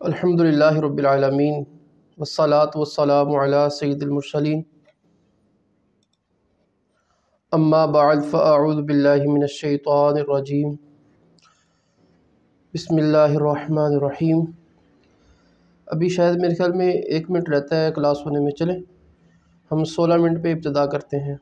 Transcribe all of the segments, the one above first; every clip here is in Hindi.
अल्हम्दुलिल्लाहि रब्बिल आलमीन, वस्सलातु वस्सलामु अला सय्यिदिल अम्मा बअद फ़अऊज़ु बिल्लाहि मिनश शैतानिर रजीम। बिस्मिल्लाहिर रहमानिर रहीम। अभी शायद मेरे ख्याल में एक मिनट रहता है क्लास होने में, चले। हम सोलह मिनट पे इब्तदा करते हैं।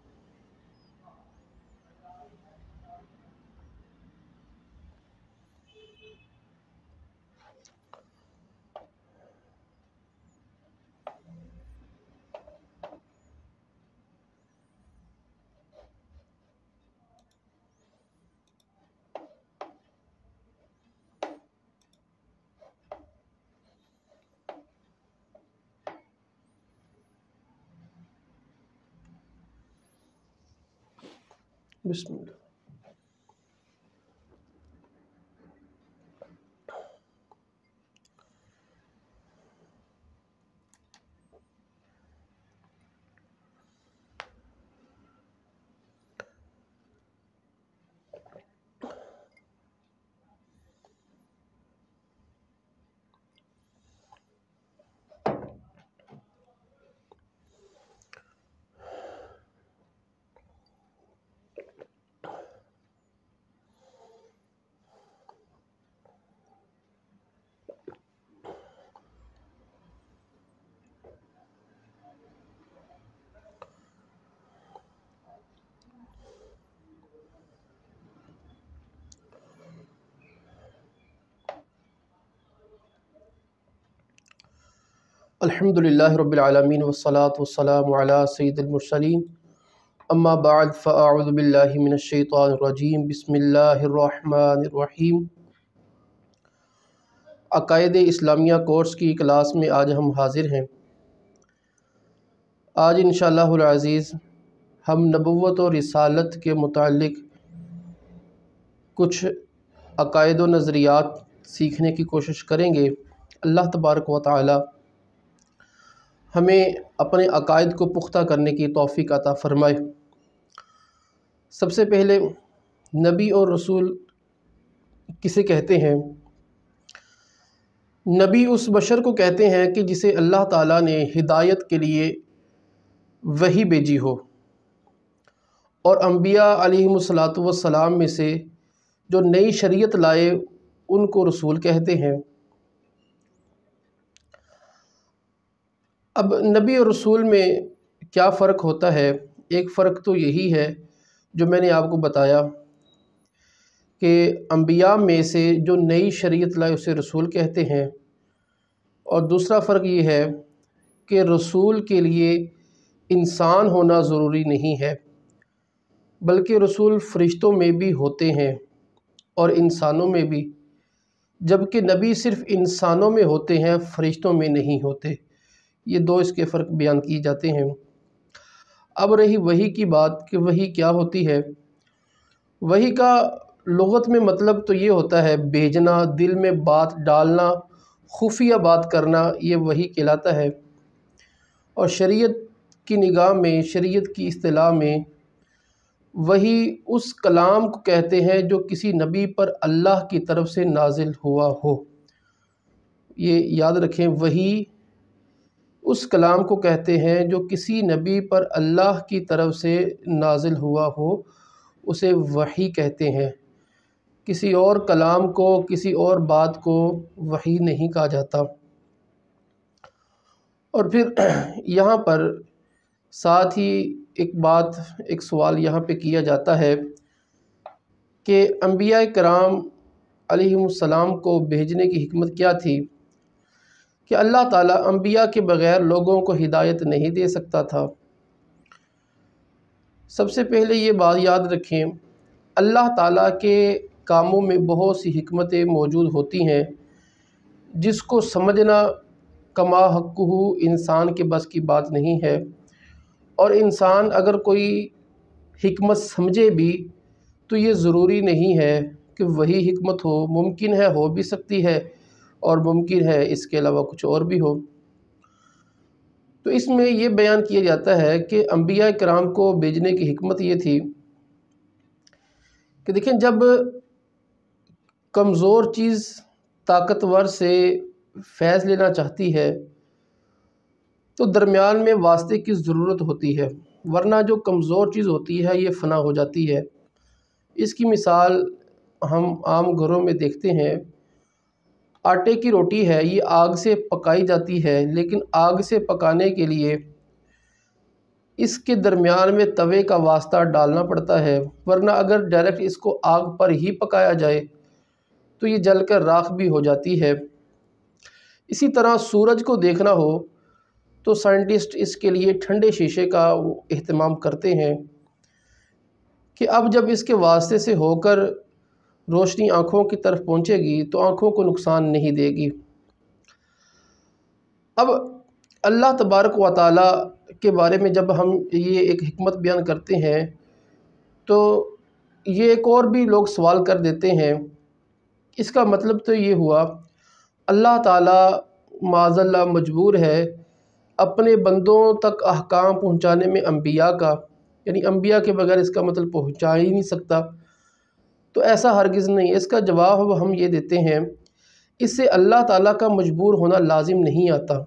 Bismillah. अल्हम्दुलिल्लाहि रब्बिल आलमीन वस्सलातु वस्सलामु अला सय्यिदिल मुरसलीन अम्मा बअद फ़अऊज़ु बिल्लाहि मिनश शैतानिर रजीम बिस्मिल्लाहिर रहमानिर रहीम अकायद इस्लामिया कोर्स की क्लास में आज हम हाज़िर हैं। आज इंशाअल्लाहुल अज़ीज़ हम नबुव्वत और रिसालत के मुतालिक कुछ अकायद व नज़रियात सीखने की कोशिश करेंगे। अल्लाह तबारक व हमें अपने अकायद को पुख्ता करने की तौफ़ी अता फ़रमाए। सबसे पहले नबी और रसूल किसे कहते हैं? नबी उस बशर को कहते हैं कि जिसे अल्लाह ताला ने हिदायत के लिए वही भेजी हो। और अम्बिया अलैहिस्सलाम में से जो नई शरीयत लाए, उनको रसूल कहते हैं। अब नबी और रसूल में क्या फ़र्क होता है? एक फ़र्क तो यही है, जो मैंने आपको बताया कि अम्बिया में से जो नई शरीयत लाए उसे रसूल कहते हैं। और दूसरा फ़र्क ये है कि रसूल के लिए इंसान होना ज़रूरी नहीं है, बल्कि रसूल फ़रिश्तों में भी होते हैं और इंसानों में भी, जबकि नबी सिर्फ़ इंसानों में होते हैं, फ़रिश्तों में नहीं होते। ये दो इसके फ़र्क बयान किए जाते हैं। अब रही वही की बात कि वही क्या होती है। वही का लगत में मतलब तो ये होता है, भेजना, दिल में बात डालना, खुफिया बात करना, ये वही कहलाता है। और शरीयत की निगाह में, शरीयत की अतलाह में, वही उस कलाम को कहते हैं जो किसी नबी पर अल्लाह की तरफ़ से नाजिल हुआ हो। ये याद रखें, वही उस कलाम को कहते हैं जो किसी नबी पर अल्लाह की तरफ़ से नाजिल हुआ हो, उसे वही कहते हैं। किसी और कलाम को, किसी और बात को वही नहीं कहा जाता। और फिर यहाँ पर साथ ही एक बात, एक सवाल यहाँ पे किया जाता है कि अम्बिया कराम अलैहिस्सलाम को भेजने की हमत क्या थी? कि अल्लाह ताला अम्बिया के बग़ैर लोगों को हिदायत नहीं दे सकता था। सबसे पहले ये बात याद रखें, अल्लाह ताला के कामों में बहुत सी हमतें मौजूद होती हैं, जिसको समझना कमा हक़ू इंसान के बस की बात नहीं है। और इंसान अगर कोई हमत समझे भी तो ये ज़रूरी नहीं है कि वही हमत हो, मुमकिन है, हो भी सकती है। और मुमकिन है इसके अलावा कुछ और भी हो। तो इसमें यह बयान किया जाता है कि अम्बिया कराम को भेजने की हमत ये थी कि देखें जब कमज़ोर चीज़ ताकतवर से फैज़ लेना चाहती है तो दरमियान में वास्ते की ज़रूरत होती है, वरना जो कमज़ोर चीज़ होती है ये फ़ना हो जाती है। इसकी मिसाल हम आम घरों में देखते हैं आटे की रोटी है, ये आग से पकाई जाती है, लेकिन आग से पकाने के लिए इसके दरमियान में तवे का वास्ता डालना पड़ता है, वरना अगर डायरेक्ट इसको आग पर ही पकाया जाए तो ये जलकर राख भी हो जाती है। इसी तरह सूरज को देखना हो तो साइंटिस्ट इसके लिए ठंडे शीशे का अहतमाम करते हैं कि अब जब इसके वास्ते से होकर रोशनी आँखों की तरफ़ पहुँचेगी तो आँखों को नुकसान नहीं देगी। अब अल्लाह तबारक व ताली के बारे में जब हम ये एक हमत बयान करते हैं तो ये एक और भी लोग सवाल कर देते हैं। इसका मतलब तो ये हुआ, अल्लाह ताला माजल्ला मजबूर है अपने बंदों तक अहकाम पहुँचाने में अम्बिया का, यानी अम्बिया के बगैर इसका मतलब पहुँचा ही नहीं सकता। तो ऐसा हरगिज़ नहीं। है इसका जवाब हम ये देते हैं, इससे अल्लाह ताला का मजबूर होना लाजिम नहीं आता।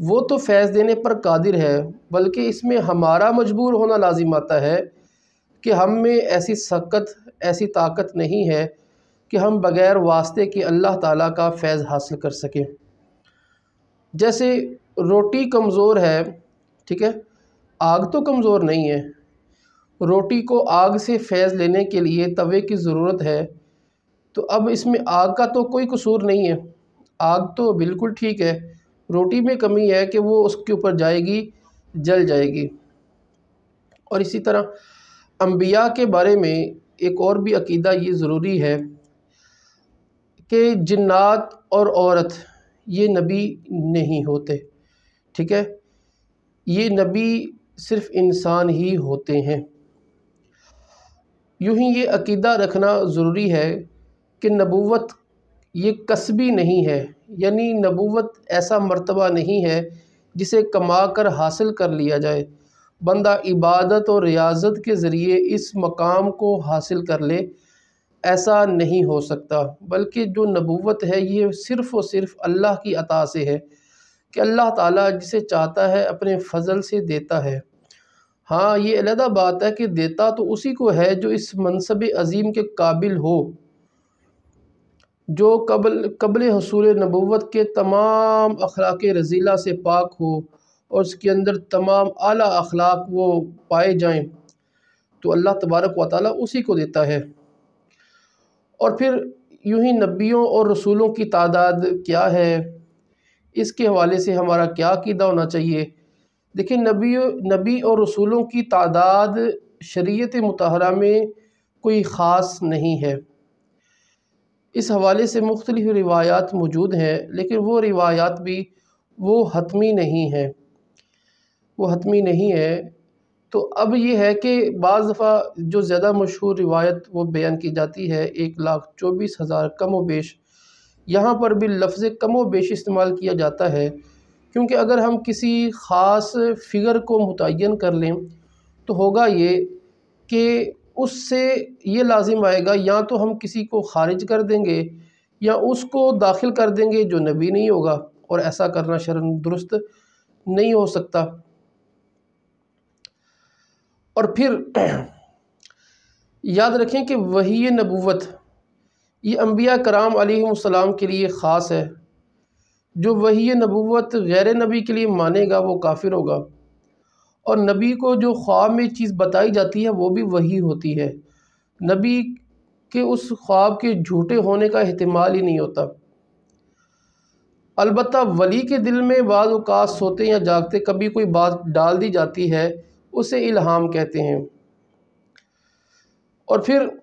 वो तो फैज़ देने पर कादिर है, बल्कि इसमें हमारा मजबूर होना लाजिम आता है कि हम में ऐसी सख्त, ऐसी ताकत नहीं है कि हम बग़ैर वास्ते के अल्लाह ताला का फैज़ हासिल कर सकें। जैसे रोटी कमज़ोर है, ठीक है, आग तो कमज़ोर नहीं है रोटी को आग से फैज़ लेने के लिए तवे की ज़रूरत है। तो अब इसमें आग का तो कोई कसूर नहीं है। आग तो बिल्कुल ठीक है। रोटी में कमी है कि वो उसके ऊपर जाएगी, जल जाएगी। और इसी तरह अम्बिया के बारे में एक और भी अकीदा ये ज़रूरी है कि जन्नात और औरत ये नबी नहीं होते, ठीक है? ये नबी सिर्फ़ इंसान ही होते हैं। यूँ ही ये अकीदा रखना ज़रूरी है कि नबूवत ये कसबी नहीं है, यानी नबूवत ऐसा मर्तबा नहीं है जिसे कमा कर हासिल कर लिया जाए। बंदा इबादत और रियाजत के ज़रिए इस मकाम को हासिल कर ले, ऐसा नहीं हो सकता। बल्कि जो नबूवत है, ये सिर्फ़ और सिर्फ़ अल्लाह की अता से है कि अल्लाह ताला जिसे चाहता है, अपने फ़ज़ल से देता है। हाँ ये अलहदा बात है कि देता तो उसी को है जो इस मनसब अज़ीम के काबिल हो, जो कबल कबल हसूल नबूत के तमाम अखलाक रज़ीला से पाक हो और उसके अंदर तमाम आला अखलाक वो पाए जाएँ तो अल्लाह तबारक व ताली उसी को देता है। और फिर यूँ ही नबियों और रसूलों की तादाद क्या है? इसके हवाले से हमारा क्या अकीदा होना चाहिए? देखिए नबी नबी और रसूलों की तादाद शरीयत मतहरा में कोई ख़ास नहीं है। इस हवाले से मुख्तलिफ़ रिवायात मौजूद हैं, लेकिन वो रिवायात भी, वो हतमी नहीं हैं। वो हतमी नहीं है। तो अब ये है कि बज़ दफ़ा जो ज़्यादा मशहूर रिवायत वो बयान की जाती है, एक लाख चौबीस हज़ार कम व बेश यहाँ पर भी लफ्ज़ कम व बेश इस्तेमाल किया जाता है। क्योंकि अगर हम किसी ख़ास फ़िगर को मुतन कर लें तो होगा ये कि उससे ये लाजिम आएगा, या तो हम किसी को खारिज कर देंगे, या उसको दाखिल कर देंगे जो नबी नहीं होगा, और ऐसा करना शर्म दुरुस्त नहीं हो सकता। और फिर याद रखें कि वही नबूवत, ये अम्बिया कराम आलम के लिए ख़ास है। जो वही नबूवत गैर नबी के लिए मानेगा, वो काफिर होगा। और नबी को जो ख्वाब में चीज़ बताई जाती है, वो भी वही होती है। नबी के उस ख्वाब के झूठे होने का अहतमाल ही नहीं होता। अलबत् वली के दिल में बाद अवकात सोते या जागते कभी कोई बात डाल दी जाती है, उसे इल्हाम कहते हैं। और फिर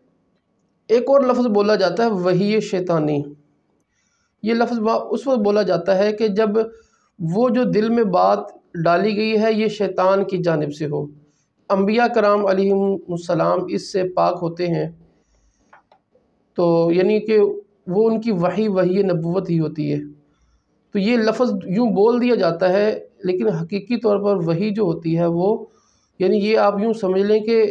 एक और लफ्ज़ बोला जाता है, वही शैतानी। ये लफ्ज़ उस वक्त बोला जाता है कि जब वो जो दिल में बात डाली गई है, ये शैतान की जानब से हो। अम्बिया कराम सलाम इससे पाक होते हैं। तो यानी कि वो उनकी वही वही नबूत ही होती है। तो ये लफ्ज़ यूँ बोल दिया जाता है, लेकिन हकीकी तौर पर वही जो होती है वो, यानी ये आप यूँ समझ लें कि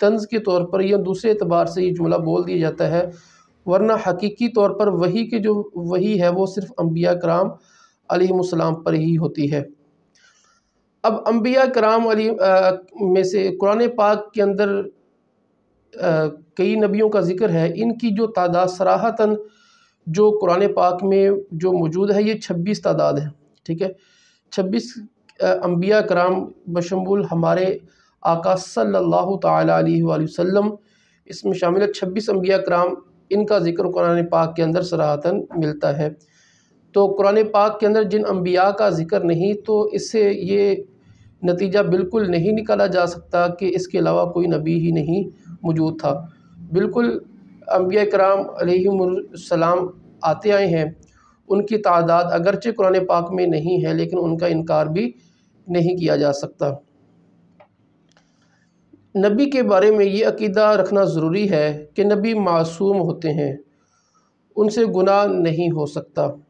तंज़ के तौर पर या दूसरे अतबार से ये जुमला बोल दिया जाता है वरना हकीकी तौर पर वही के जो वही है वो सिर्फ़ अम्बिया कराम अलैहिस्सलाम पर ही होती है। अब अम्बिया कराम अली आ, में से कुरान पाक के अंदर आ, कई नबियों का ज़िक्र है। इनकी जो तादाद सराहतन जो कुरान पाक में जो मौजूद है ये छब्बीस तादाद है ठीक है? छब्बीस अम्बिया कराम बशमूल हमारे आका अलैहि वसल्लम इसमें शामिल है छब्बीस अम्बिया कराम इनका ज़िक्र कुरान पाक के अंदर सराहतन मिलता है। तो कुरान पाक के अंदर जिन अम्बिया का ज़िक्र नहीं तो इससे ये नतीजा बिल्कुल नहीं निकाला जा सकता कि इसके अलावा कोई नबी ही नहीं मौजूद था। बिल्कुल अम्बिया कराम सलाम आते आए हैं। उनकी तादाद अगरचे कुरान पाक में नहीं है, लेकिन उनका इनकार भी नहीं किया जा सकता। नबी के बारे में ये अकीदा रखना ज़रूरी है कि नबी मासूम होते हैं। उनसे गुनाह नहीं हो सकता।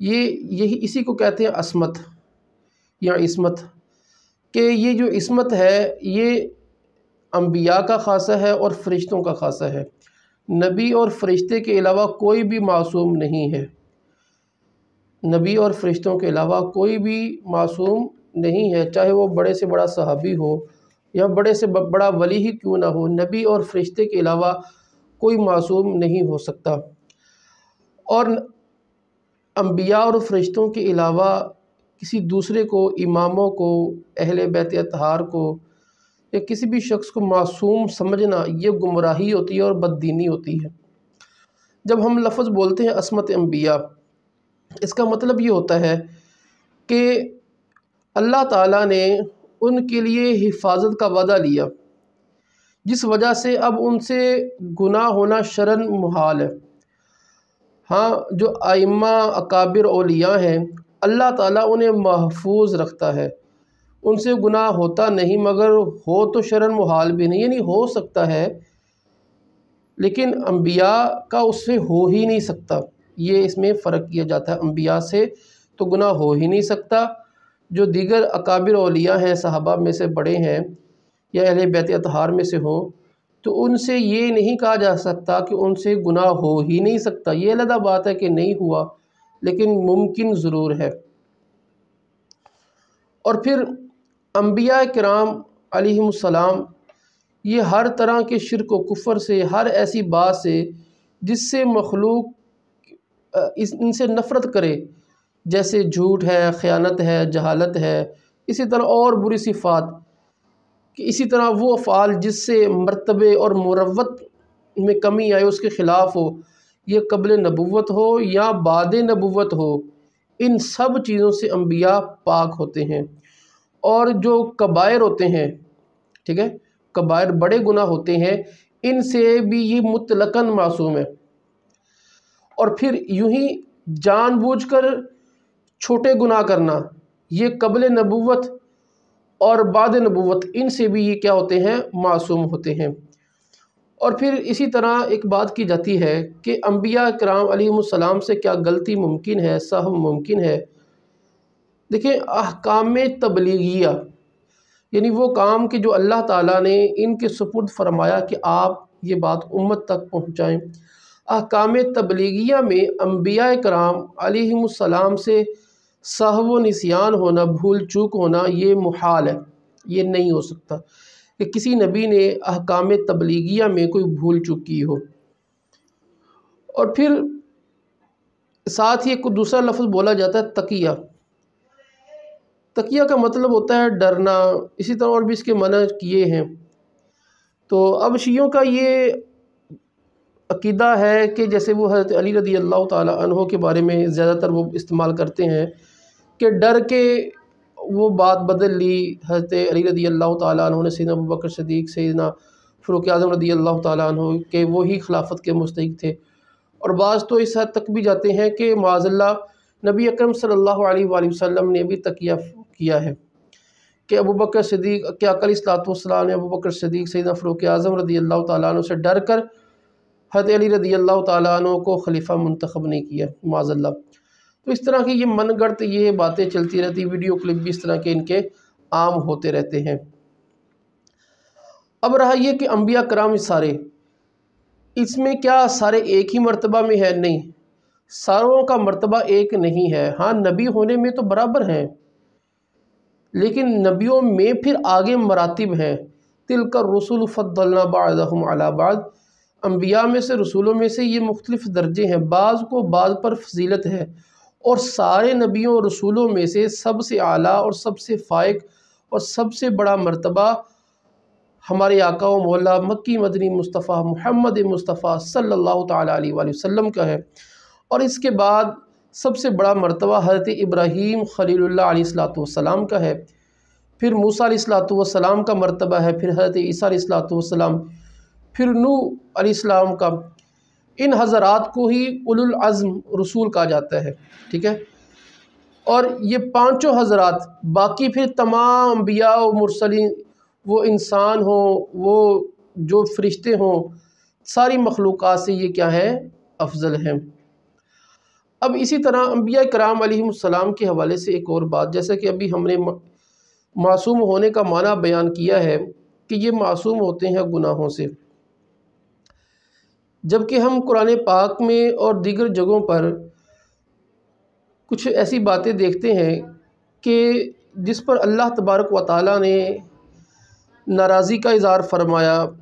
ये, यही इसी को कहते हैं असमत या इसमत। कि ये जो इसमत है, ये अम्बिया का खासा है और फ़रिश्तों का खासा है। नबी और फ़रिश्ते के अलावा कोई भी मासूम नहीं है। नबी और फ़रिश्तों के अलावा कोई भी मासूम नहीं है, चाहे वो बड़े से बड़ा सहाबी हो या बड़े से बड़ा वली ही क्यों ना हो, नबी और फ़रिश्ते के अलावा कोई मासूम नहीं हो सकता। और अम्बिया और फ़रिश्तों के अलावा किसी दूसरे को, इमामों को, अहल बैत अतहार को, या किसी भी शख्स को मासूम समझना, ये गुमराही होती है और बददीनी होती है। जब हम लफ्ज़ बोलते हैं असमत अम्बिया इसका मतलब ये होता है कि अल्लाह ताला ने उनके लिए हिफाजत का वादा लिया, जिस वजह से अब उनसे गुनाह होना शरण मुहाल है। हाँ जो आइम्मा, अकाबिर ओलिया हैं, अल्लाह ताला उन्हें महफूज रखता है। उनसे गुनाह होता नहीं, मगर हो तो शरण मुहाल भी नहीं, यानी हो सकता है, लेकिन अम्बिया का उससे हो ही नहीं सकता। ये इसमें फ़र्क किया जाता है अम्बिया से तो गुनाह हो ही नहीं सकता जो दीगर अकाबिर अलिया हैं, सहाबा में से बड़े हैं या अहल बैत अतहार में से हों तो उनसे ये नहीं कहा जा सकता कि उनसे गुनाह हो ही नहीं सकता। ये अलग बात है कि नहीं हुआ, लेकिन मुमकिन ज़रूर है। और फिर अम्बिया कराम ये हर तरह के शिरक व कुफ़र से, हर ऐसी बात से, जिससे मखलूक इस, इनसे नफ़रत करे जैसे झूठ है, ख़यानत है, जहालत है, इसी तरह और बुरी सिफ़ात, कि इसी तरह वो अफ़ाल जिससे मरतबे और मुरवत में कमी आए, उसके ख़िलाफ़ हो, ये कबल नबूवत हो या बाद नबूवत हो, इन सब चीज़ों से अम्बिया पाक होते हैं। और जो कबायर होते हैं, ठीक है, कबायर बड़े गुनाह होते हैं, इनसे भी ये मुतलकन मासूम है। और फिर यूँ ही जानबूझकर छोटे गुनाह करना, ये कबल नबूवत और बाद नबूवत, इनसे भी ये क्या होते हैं? मासूम होते हैं। और फिर इसी तरह एक बात की जाती है कि अम्बिया कराम सलाम से क्या गलती मुमकिन है सह मुमकिन है? देखिए, अहकाम तबलीगिया, यानी वो काम कि जो अल्लाह ताला ने इनके सपुर्द फरमाया कि आप ये बात उम्मत तक पहुँचाएँ। अहकाम तबलीगिया में अम्बिया कराम सलाम से सहव निसियान होना, भूल चूक होना, ये मुहाल है। ये नहीं हो सकता कि किसी नबी ने अहकाम तबलीगिया में कोई भूल चूक की हो। और फिर साथ ही एक दूसरा लफ्ज़ बोला जाता है तकिया। तकिया का मतलब होता है डरना। इसी तरह और भी इसके मना किए हैं। तो अब शीयों का ये अकीदा है कि जैसे वो हज़रत अली रदी अल्लाह तहों के बारे में ज़्यादातर वो इस्तेमाल करते हैं कि डर के वो बात बदल ली हज़रत अली रदी अल्लाह तु ने अबू बकर सदीक सैदना फ़रूक आज़म रदी अल्लाह तु के वही खिलाफत के मुस्तक थे। और बाज़ तो इस हद तक भी जाते हैं कि माजल्ला नबी अकरम वसल्लम ने भी तकिया किया है कि अबू बकर सदीक क्या अकल सलातम ने अबू बकर सदीक सैदना फ़रूक आज़म रदी अल्लाह तु से डर कर हद अली रदी अल्लाह तु को खलीफ़ा मंतखब नहीं किया, माजल्ला। तो इस तरह की ये मन गर्त ये बातें चलती रहती, वीडियो क्लिप भी इस तरह के इनके आम होते रहते हैं। अब रहा ये कि अम्बिया कराम सारे, इसमें क्या सारे एक ही मरतबा में है? नहीं। सारों का मरतबा एक नहीं है। हाँ नबी होने में तो बराबर हैं, लेकिन नबियों में फिर आगे मरातब हैं। तिल कर रसूल बादम अलाबाद अम्बिया में से, रसूलों में से ये मुख्तलिफ़ दर्जे हैं। बाज़ को बाज़ पर फजीलत है और सारे नबियों और रसूलों में से सबसे आला और सबसे फ़ायक और सबसे बड़ा मरतबा हमारे आका मौला मक्की मदनी मुस्तफ़ा मोहम्मद मुस्तफ़ा सल्लल्लाहु अलैहि वसल्लम का है। और इसके बाद सबसे बड़ा मरतबा हज़रत इब्राहीम ख़लील्लाम का है। फिर मूसा सलाम का मरतबा है, फिर हज़रत ईसा सलाम फिर नू अलैहिस्सलाम का इन हज़रात को ही उलुल रसूल कहा जाता है, ठीक है? और ये पाँचों हज़रात, बाकी फिर तमाम अम्बिया मुरसलिन, वो इंसान हो, वो जो फ़रिश्ते हों, सारी मखलूक़ से ये क्या है? अफजल हैं। अब इसी तरह अम्बिया कराम के हवाले से एक और बात, जैसे कि अभी हमने मासूम होने का माना बयान किया है कि ये मासूम होते हैं गुनाहों से। जबकि हम कुरान पाक में और दीगर जगहों पर कुछ ऐसी बातें देखते हैं कि जिस पर अल्लाह तबारक व ताली ने नाराज़ी का इज़हार फरमाया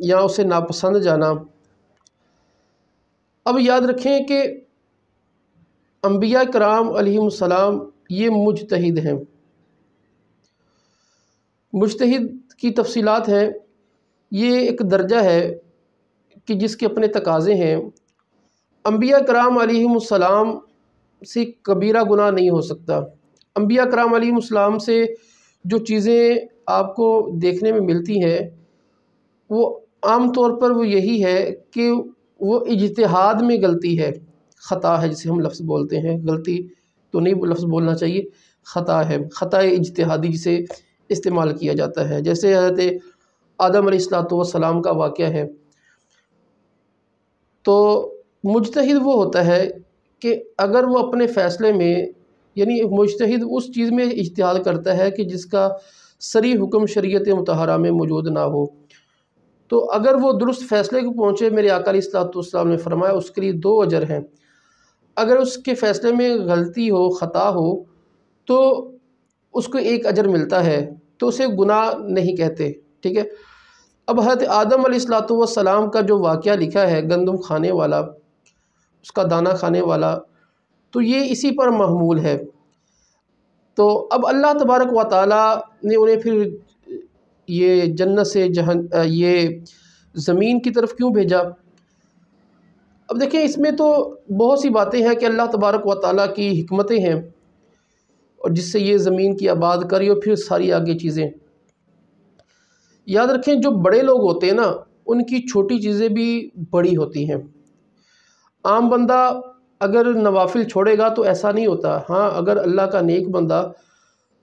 या उसे नापसंद जाना। अब याद रखें कि अम्बिया कराम ये मुजतहिद हैं। मुजतहिद की तफसीलात हैं। ये एक दर्जा है कि जिसके अपने तकाज़े हैं अम्बिया कराम से कबीरा गुनाह नहीं हो सकता। अम्बिया कराम से जो चीज़ें आपको देखने में मिलती हैं, वो आम तौर पर वो यही है कि वो इजतहाद में गलती है। ख़ता है जिसे हम लफ्ज़ बोलते हैं। गलती तो नहीं, लफ्ज़ बोलना चाहिए। ख़ता है। ख़ता इजतहादी जिसे इस्तेमाल किया जाता है। जैसे हज़रत आदम सलाम का वाक़ है। तो मुजतहिद वो होता है कि अगर वो अपने फ़ैसले में, यानी मुजतहिद उस चीज़ में इश्तहाद करता है कि जिसका सरी हुक्म शरीयत मतहरा में मौजूद ना हो। तो अगर वो दुरुस्त फ़ैसले को पहुँचे, मेरे अकालीसलाम ने फरमाया, उसके लिए दो अजर हैं। अगर उसके फ़ैसले में गलती हो, ख़ता हो तो उसको एक अजर मिलता है तो उसे गुनाह नहीं कहते, ठीक है? अब हज़रत आदम सलाम का जो वाक़ लिखा है, गंदम खाने वाला, उसका दाना खाने वाला तो ये इसी पर महमूल है। तो अब अल्लाह तबारक व ताली ने उन्हें फिर ये जन्नत से जहन ये ज़मीन की तरफ़ क्यों भेजा? अब देखें, इसमें तो बहुत सी बातें हैं कि अल्लाह तबारक व ताली की हमतें हैं और जिससे ये ज़मीन की आबाद करी और फिर सारी आगे चीज़ें। याद रखें, जो बड़े लोग होते हैं ना, उनकी छोटी चीज़ें भी बड़ी होती हैं। आम बंदा अगर नवाफिल छोड़ेगा तो ऐसा नहीं होता। हाँ अगर अल्लाह का नेक बंदा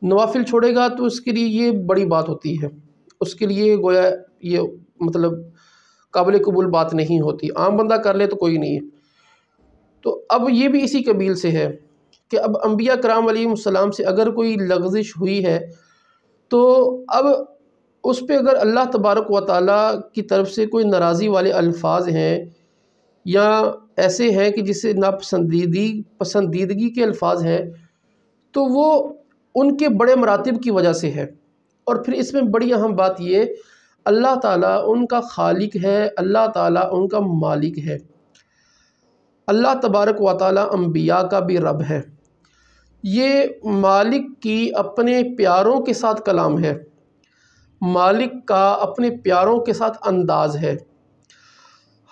नवाफिल छोड़ेगा तो उसके लिए ये बड़ी बात होती है। उसके लिए गोया ये मतलब काबिल कबूल बात नहीं होती। आम बंदा कर ले तो कोई नहीं तो अब ये भी इसी कबील से है कि अब अम्बिया कराम सलाम से अगर कोई लग्जिश हुई है तो अब उस पर अगर अल्लाह तबारक व ताली की तरफ़ से कोई नाराज़ी वाले अल्फाज हैं या ऐसे हैं कि जिसे नापसंदीदी, पसंदीदगी के अल्फाज हैं तो वो उनके बड़े मरातब की वजह से है। और फिर इसमें बड़ी अहम बात ये, अल्लाह ताला उनका खालिक है, अल्लाह ताला उनका मालिक है। अल्लाह तबारक व ताली अम्बिया का भी रब है। ये मालिक की अपने प्यारों के साथ कलाम है। मालिक का अपने प्यारों के साथ अंदाज है।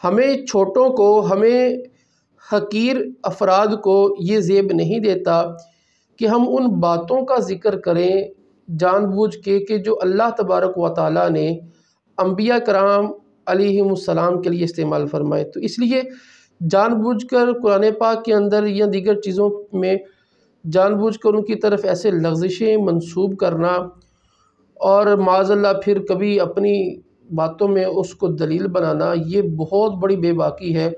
हमें छोटों को, हमें हकीर अफराद को ये ज़ेब नहीं देता कि हम उन बातों का ज़िक्र करें, जानबूझ के, कि जो अल्लाह तबारक व ताली ने अम्बिया कराम सलाम के लिए इस्तेमाल फरमाए। तो इसलिए जानबूझ कर कुरान पाक के अंदर या दीगर चीज़ों में जानबूझ कर उनकी तरफ़ ऐसे लफ्ज़ें मंसूब करना और माजल्ला फिर कभी अपनी बातों में उसको दलील बनाना, ये बहुत बड़ी बेबाकी है।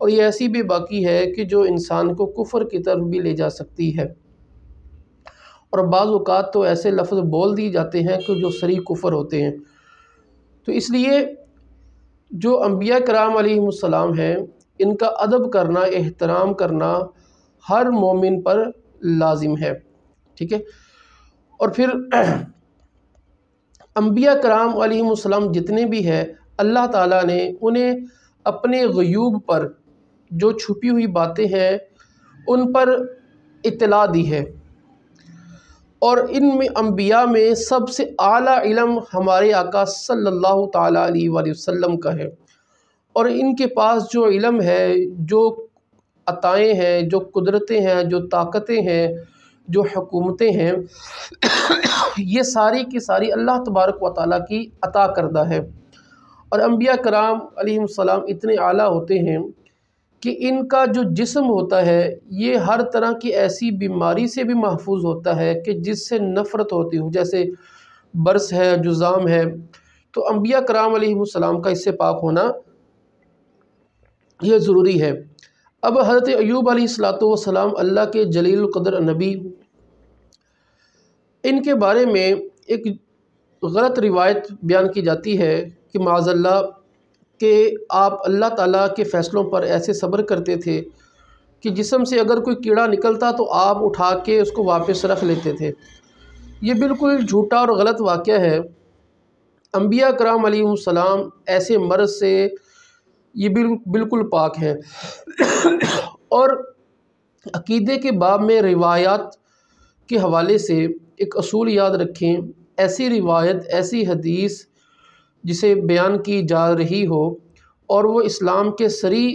और ये ऐसी बेबाकी है कि जो इंसान को कुफर की तरफ़ भी ले जा सकती है। और बाज़ात तो ऐसे लफ्ज़ बोल दिए जाते हैं कि जो सरी कुफर होते हैं। तो इसलिए जो अम्बिया कराम सलाम हैं, इनका अदब करना, एहतराम करना हर मोमिन पर लाजिम है। ठीक है? और फिर अम्बिया कराम सलाम जितने भी हैं, अल्लाह ताला ने उन्हें अपने गयूब पर जो छुपी हुई बातें हैं, उन पर इतला दी है। और इन में अम्बिया में सबसे आला इलम हमारे आका सल्लल्लाहु अलैहि वसल्लम का है। और इनके पास जो इलम है, जो अताएँ हैं, जो कुदरतें हैं, जो ताकतें हैं जो हुकूमतें हैं, ये सारी की सारी अल्लाह तबारक व ताली की अता करदा है। और अम्बिया कराम सलाम इतने आला होते हैं कि इनका जो जिस्म होता है, ये हर तरह की ऐसी बीमारी से भी महफूज होता है कि जिससे नफ़रत होती हो। जैसे बरस है, जुज़ाम है तो अम्बिया कराम का इससे पाक होना यह ज़रूरी है। अब हज़रत अयूब सलाम अल्लाह के जलील कदर नबी इनके बारे में एक गलत रिवायत बयान की जाती है कि माजल्ला के आप अल्लाह ताला के फ़ैसलों पर ऐसे सब्र करते थे कि जिसम से अगर कोई कीड़ा निकलता तो आप उठा के उसको वापस रख लेते थे। ये बिल्कुल झूठा और गलत वाक़ है। अम्बिया कराम सलाम ऐसे मर्ज़ से ये बिल्कुल पाक हैं। और अकीदे के बाब में रिवायात के हवाले से एक असूल याद रखें ऐसी रिवायत ऐसी हदीस जिसे बयान की जा रही हो और वो इस्लाम के सरी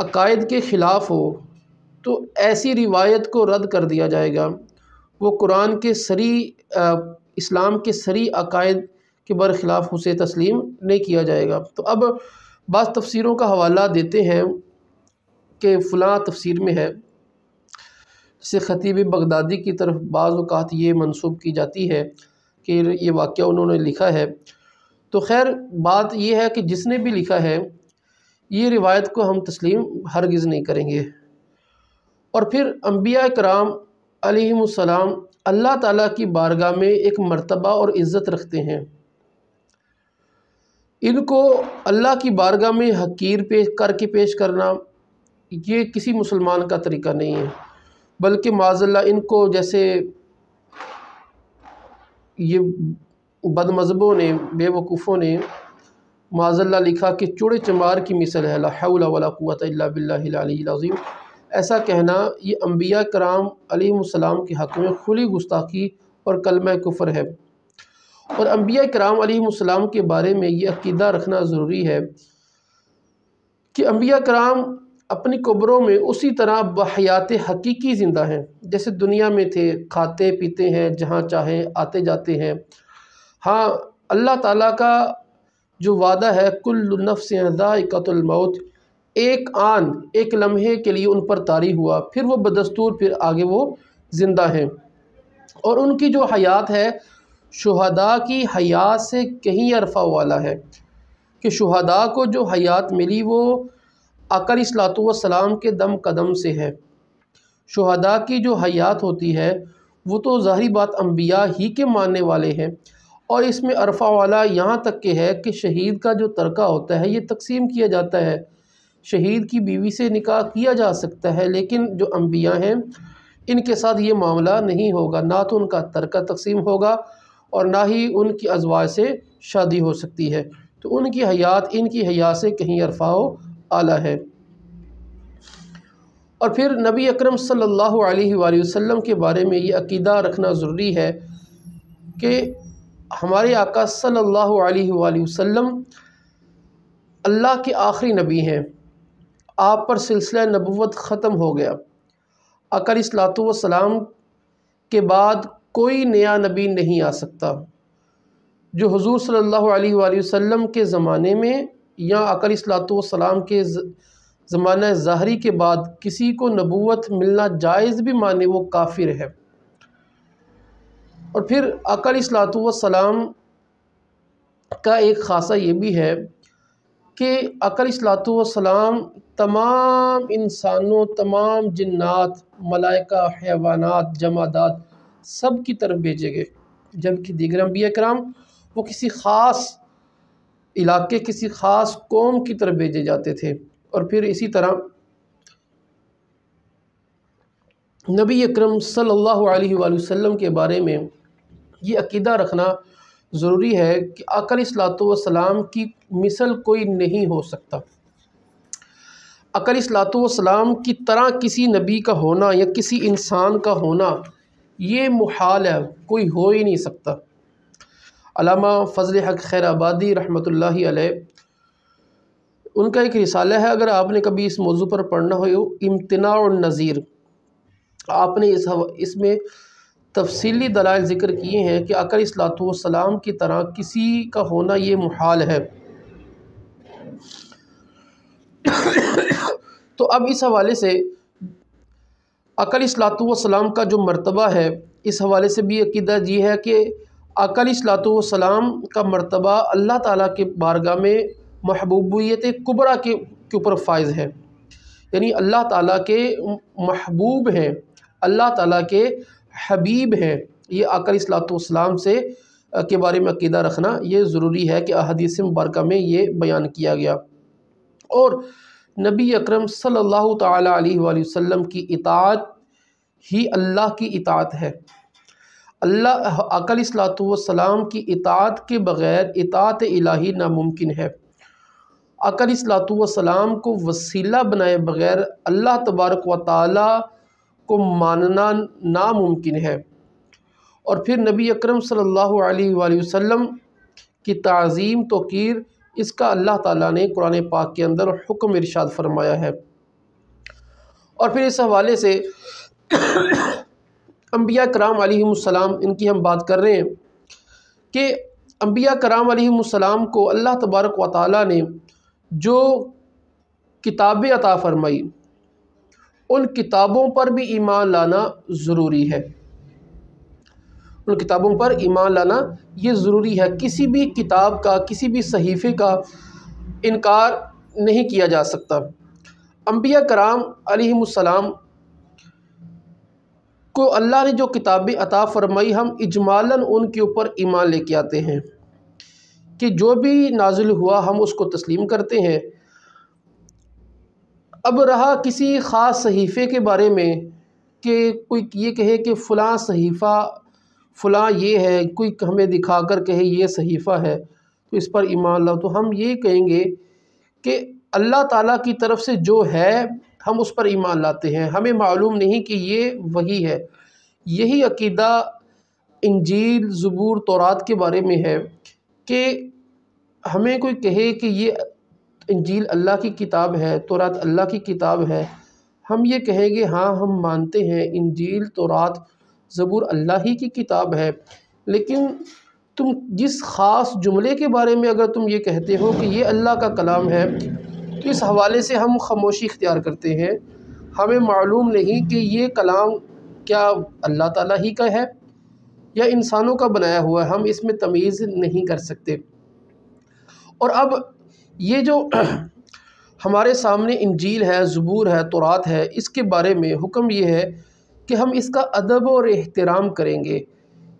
अकायद के ख़िलाफ़ हो तो ऐसी रिवायत को रद्द कर दिया जाएगा। वो कुरान के सरी आ, इस्लाम के सरी अकायद के बरखिलाफ़ उसे तस्लीम नहीं किया जाएगा। तो अब बाज़ तफसीरों का हवाला देते हैं कि फ़लाँ तफसीर में है। जैसे ख़तीब बगदादी की तरफ़ बाज़ ये मनसूब की जाती है कि ये वाक़ उन्होंने लिखा है। तो खैर, बात यह है कि जिसने भी लिखा है, ये रिवायत को हम तस्लीम हरगज़ नहीं करेंगे। और फिर अम्बिया कराम अलैहिस्सलाम अल्लाह ताला की बारगाह में एक मर्तबा और इज़्ज़त रखते हैं। इनको अल्लाह की बारगाह में हकीर पेश करके पेश करना ये किसी मुसलमान का तरीका नहीं है। बल्कि माजल्ला इनको जैसे ये बदमज़बों ने, बेवकूफ़ों ने माजल्ला लिखा कि चुड़ चमार की मिसल है बिल्लाहिल ऐसा कहना, ये अम्बिया कराम सलाम के हक़ में खुली गुस्ताखी और कलम कुफर है। और अम्बिया कराम सलाम के बारे में ये अकीदा रखना ज़रूरी है कि अम्बिया कराम अपनी कब्रों में उसी तरह बहयात हकीकी ज़िंदा हैं। जैसे दुनिया में थे, खाते पीते हैं, जहाँ चाहें आते जाते हैं। हाँ अल्लाह ताला का जो वादा है कुल नफ्स एक आन, एक लम्हे के लिए उन पर तारी हुआ। फिर वो बदस्तूर, फिर आगे वो ज़िंदा हैं। और उनकी जो हयात है, शहदा की हयात से कहीं अरफा वाला है। कि शहदा को जो हयात मिली, वो अकर सलाम के दम कदम से है। शहदा की जो हयात होती है, वो तो ज़ाहरी बात अम्बिया ही के मानने वाले हैं। और इसमें अरफा वाला यहाँ तक के है कि शहीद का जो तरका होता है, ये तकसीम किया जाता है। शहीद की बीवी से निकाह किया जा सकता है, लेकिन जो अम्बिया हैं, इनके साथ ये मामला नहीं होगा। ना तो उनका तरका तकसीम होगा और ना ही उनकी अजवा से शादी हो सकती है। तो उनकी हयात, इनकी हयात से कहीं अरफा आला है। और फिर नबी अकरम सल्लल्लाहु अलैहि वसल्लम के बारे में ये अकीदा रखना ज़रूरी है कि हमारे आका सल्लल्लाहु अलैहि वसल्लम अल्लाह के आखिरी नबी हैं। आप पर सिलसिला नबूवत ख़त्म हो गया। अकर सलाम के बाद कोई नया नबी नहीं आ सकता। जो हुजूर सल्लल्लाहु अलैहि वसल्लम के ज़माने में या अकल सलाम के ज़माना ज़ाहरी के बाद किसी को नबूत मिलना जायज़ भी माने वो काफिर है। और फिर अकल सलाम का एक ख़ासा ये भी है कि अकल सलाम तमाम इंसानों, तमाम जन्नात, मलाइका, हैवानात, जमादात सब की तरफ़ भेजे गए। जबकि दीगर अम्बिया कराम वो किसी ख़ास इलाके किसी ख़ास कौम की तरफ़ भेजे जाते थे। और फिर इसी तरह नबी अकरम वसल्लम के बारे में ये अकीदा रखना ज़रूरी है कि अकल सलाम की मिसल कोई नहीं हो सकता। अकल सलाम की तरह किसी नबी का होना या किसी इंसान का होना, ये मुहाल है, कोई हो ही नहीं सकता। अलामा फ़ज़ल हक खैर आबादी रहमतुल्लाहि उनका एक रिसाला है, अगर आपने कभी इस मौजू पर पढ़ना हो इम्तना और नज़ीर। आपने इस इसमें तफसीली दलाल ज़िक्र किए हैं कि अकर सलाम की तरह किसी का होना ये मुहाल है। तो अब इस हवाले से अकल सलाम का जो मरतबा है, इस हवाले से भी अकीदा जी है कि अकल सलाम का मरतबा अल्लाह ताला के बारगाह में महबूबियत कुबरा के के ऊपर फ़ायज़ है। यानी अल्लाह ताला के महबूब हैं, अल्लाह ताला के हबीब हैं। ये आकर सलाम से के बारे में अकीदा रखना ये ज़रूरी है कि अहदीस मुबारक में ये बयान किया गया। और नबी अकरम सल्लल्लाहु अलैहि की इतात ही अल्लाह की इतात है। अल्लाह अकल सलाम की इतात के बग़ैर इतात इलाही नामुमकिन है। अकल सलाम को वसीला बनाए बग़ैर अल्लाह तबारक व ताली को मानना नामुमकिन है। और फिर नबी अकरम सल्लल्लाहु की तज़ीम, तोकीर, इसका अल्लाह ताला ने कुरान पाक के अंदर हुक्म इरशाद फरमाया है। और फिर इस हवाले से अम्बिया कराम सलाम, इनकी हम बात कर रहे हैं कि अम्बिया कराम सलाम को अल्लाह तबारक व ताली ने जो किताबें अता फ़रमाई, उन किताबों पर भी ईमान लाना ज़रूरी है। उन किताबों पर ईमान लाना ये ज़रूरी है। किसी भी किताब का, किसी भी सहीफ़े का इनकार नहीं किया जा सकता। अम्बिया कराम अलैहिस्सलाम को अल्लाह ने जो किताबें अता फ़रमाई, हम इजमालन उनके ऊपर ईमान लेके आते हैं कि जो भी नाजिल हुआ, हम उसको तस्लीम करते हैं। अब रहा किसी ख़ास सहीफ़े के बारे में कि कोई ये कहे कि फ़लाँ सहीफ़ा, फ़लाँ ये है, कोई हमें दिखा कर कहे ये सहीफ़ा है तो इस पर ईमान लाओ। तो हम ये कहेंगे कि अल्लाह ताला की तरफ़ से जो है हम उस पर ईमान लाते हैं। हमें मालूम नहीं कि ये वही है। यही अकीदा इंजील, ज़बूर, तौरात के बारे में है कि हमें कोई कहे कि ये इंजील अल्लाह की किताब है, तौरात अल्लाह की किताब है। हम ये कहेंगे हाँ हम मानते हैं इंजील, तौरात, ज़बूर अल्लाह ही की किताब है। लेकिन तुम जिस ख़ास जुमले के बारे में अगर तुम ये कहते हो कि ये अल्लाह का कलाम है तो इस हवाले से हम खामोशी इख्तियार करते हैं। हमें मालूम नहीं कि ये कलाम क्या अल्लाह ताला ही का है या इंसानों का बनाया हुआ है। हम इसमें तमीज़ नहीं कर सकते। और अब ये जो हमारे सामने इंजील है, ज़बूर है, तौरात है, इसके बारे में हुक्म ये है कि हम इसका अदब और एहतराम करेंगे।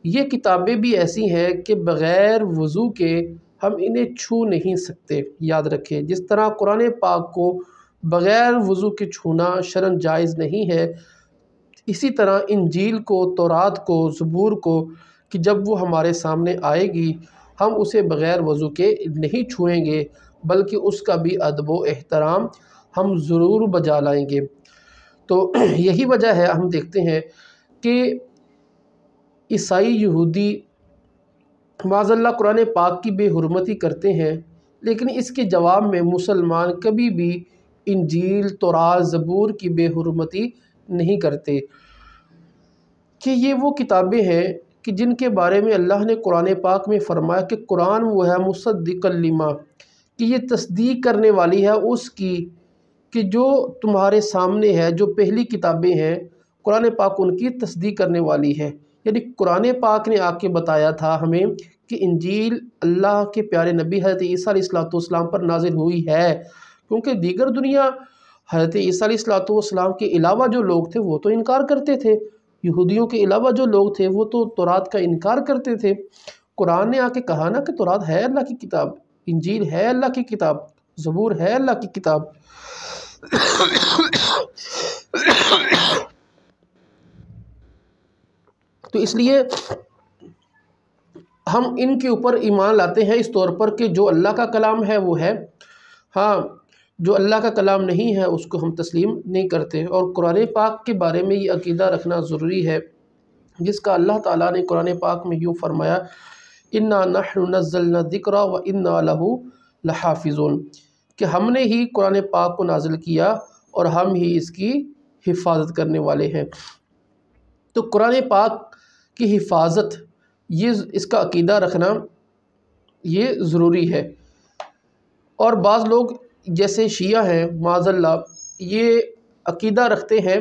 ये किताबें भी ऐसी हैं कि बग़ैर वज़ू के हम इन्हें छू नहीं सकते। याद रखें, जिस तरह कुरान पाक को बग़ैर वज़ू के छूना शरण जायज़ नहीं है, इसी तरह इंजील को, तौरात को, ज़बूर को कि जब वो हमारे सामने आएगी, हम उसे बग़ैर वज़ू के नहीं छूएँगे, बल्कि उसका भी अदब एहतराम हम ज़रूर बजा लाएँगे। तो यही वजह है, हम देखते हैं कि ईसाई यहूदी माजल्ला कुरान पाक की बेहरमती करते हैं, लेकिन इसके जवाब में मुसलमान कभी भी इंजील तोराज ज़बूर की बेहरमती नहीं करते। कि ये वो किताबें हैं कि जिनके बारे में अल्लाह ने कुरान पाक में फ़रमाया कि कुरान वो है मुसद्दिकलिमा कि ये तस्दीक करने वाली है उसकी कि जो तुम्हारे सामने है, जो पहली किताबें हैं, कुरान पाक उनकी तस्दीक करने वाली है। यानी कुरान पाक ने आके बताया था हमें कि इंजील अल्लाह के प्यारे नबी हज़रत ईसीम पर नाजिल हुई है। क्योंकि दीगर दुनिया हज़रत ईसीम के अलावा जो लोग थे, वो तो इनकार करते थे। यहूदियों के अलावा जो लोग थे, वो तो तौरात का इनकार करते थे। कुरान ने आके कहा ना कि तौरात है अल्लाह की किताब, इंजील है अल्लाह की किताब, ज़बूर है अल्लाह की किताब। तो इसलिए हम इनके ऊपर ईमान लाते हैं इस तौर पर कि जो अल्लाह का कलाम है, वो है। हाँ जो अल्लाह का कलाम नहीं है, उसको हम तस्लीम नहीं करते और कुरान पाक के बारे में ये अकीदा रखना ज़रूरी है, जिसका अल्लाह ताला ने कुरान पाक में यूँ फरमाया, इन्ना नज़लना दिक्रा व इन्ना लहू लहाफिज़ुन। कि हमने ही कुरान पाक को नाजिल किया और हम ही इसकी हिफाजत करने वाले हैं। तो कुरान पाक की हिफाजत, ये इसका अकीदा रखना ये ज़रूरी है। और बाज़ लोग जैसे शिया हैं, माजल्ला, ये अकीदा रखते हैं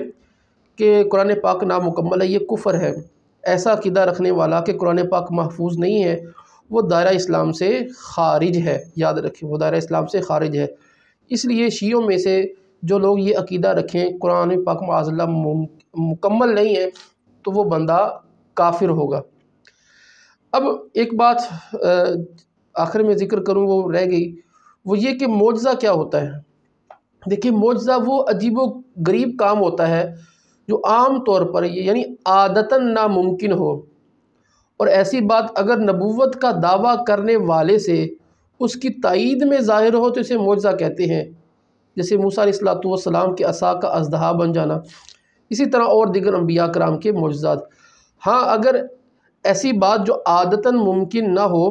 कि कुरान पाक नामुकम्मल है, ये कुफ़र है। ऐसा अकीदा रखने वाला कि कुरान पाक महफूज नहीं है, वो दायरा इस्लाम से ख़ारिज है, याद रखें, वो दायरा इस्लाम से ख़ारिज है। इसलिए शीयों में से जो लोग ये अकीदा रखें, कुरान पाक माजल्ला मुकम्मल नहीं है तो वो बंदा काफिर होगा। अब एक बात आखिर में ज़िक्र करूँ, वो रह गई। वो ये कि मुआजा क्या होता है? देखिए मुआजा वो अजीब गरीब काम होता है जो आम तौर पर, यानी आदतन नामुमकिन हो। और ऐसी बात अगर नबूवत का दावा करने वाले से उसकी तइद में ज़ाहिर हो तो इसे मुआजा कहते हैं। जैसे मूसा सलाम के असा का अजदहा बन जाना। इसी तरह और दिगर अम्बिया कराम के मुआजात हाँ अगर ऐसी बात जो आदतन मुमकिन ना हो,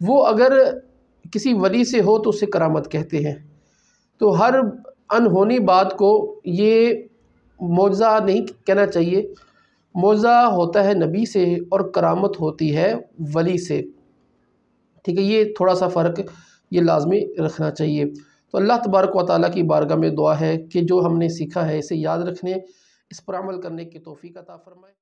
वो अगर किसी वली से हो तो उसे करामत कहते हैं। तो हर अनहोनी बात को ये मौजा नहीं कहना चाहिए। मौजा होता है नबी से और करामत होती है वली से। ठीक है, ये थोड़ा सा फ़र्क ये लाजमी रखना चाहिए। तो अल्लाह तबारक व ताली की बारगाह में दुआ है कि जो हमने सीखा है, इसे याद रखने, इस पर अमल करने की तोफ़ी का फरमाए।